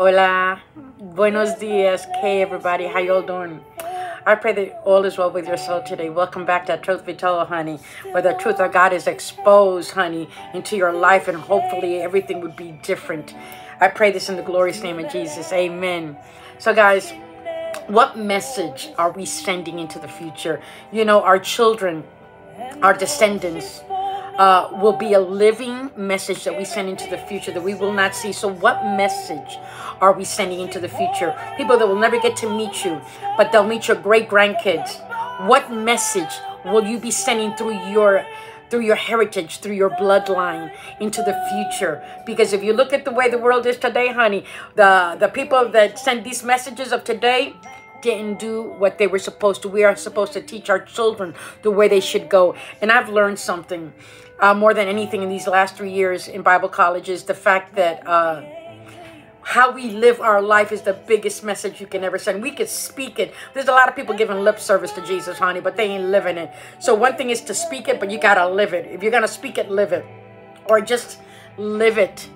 Hola. Buenos dias. Hey, everybody. How y'all doing? I pray that all is well with your soul today. Welcome back to Truth Be Told, honey, where the truth of God is exposed, honey, into your life, and hopefully everything would be different. I pray this in the glorious name of Jesus. Amen. So, guys, what message are we sending into the future? You know, our children, our descendants, uh, will be a living message that we send into the future that we will not see. So, what message are we sending into the future? People that will never get to meet you, but they'll meet your great grandkids. What message will you be sending through your through your heritage, through your bloodline into the future. Because if you look at the way the world is today, honey, the, the people that send these messages of today didn't do what they were supposed to. We are supposed to teach our children the way they should go. And I've learned something uh, more than anything in these last three years in Bible college is the fact that uh, how we live our life is the biggest message you can ever send. We could speak it. There's a lot of people giving lip service to Jesus, honey, but they ain't living it. So one thing is to speak it, but you gotta live it. If you're gonna speak it, live it, or just live it.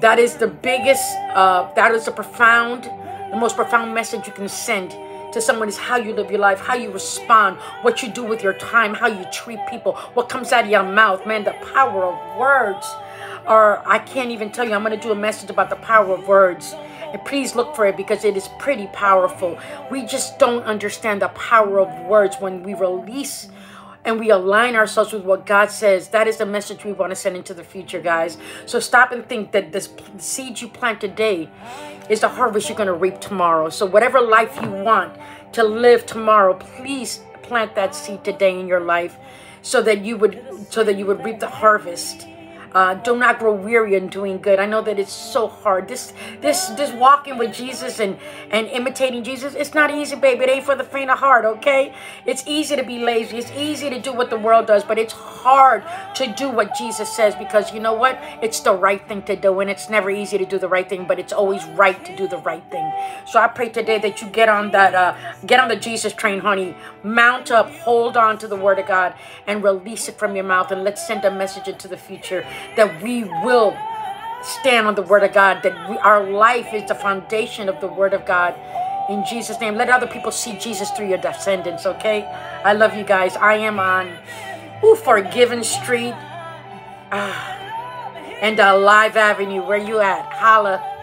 That is the biggest. Uh, that is the profound, the most profound message you can send to someone is how you live your life, how you respond, what you do with your time, how you treat people, what comes out of your mouth. Man, the power of words. Or I can't even tell you, I'm going to do a message about the power of words. And please look for it because it is pretty powerful. We just don't understand the power of words when we release and we align ourselves with what God says. That is the message we want to send into the future, guys. So stop and think that this seed you plant today is the harvest you're going to reap tomorrow. So whatever life you want to live tomorrow, please plant that seed today in your life so that you would so that you would reap the harvest uh, do not grow weary in doing good. I know that it's so hard. This, this, this walking with Jesus and and imitating Jesus, it's not easy, baby. It ain't for the faint of heart. Okay, it's easy to be lazy. It's easy to do what the world does, but it's hard to do what Jesus says because you know what? It's the right thing to do, and it's never easy to do the right thing, but it's always right to do the right thing. So I pray today that you get on that, uh, get on the Jesus train, honey. Mount up, hold on to the Word of God, and release it from your mouth, and let's send a message into the future that we will stand on the word of God, that we, our life is the foundation of the word of God. In Jesus' name, let other people see Jesus through your descendants, okay? I love you guys. I am on ooh, Forgiven Street ah, and uh, Live Avenue. Where you at? Holla.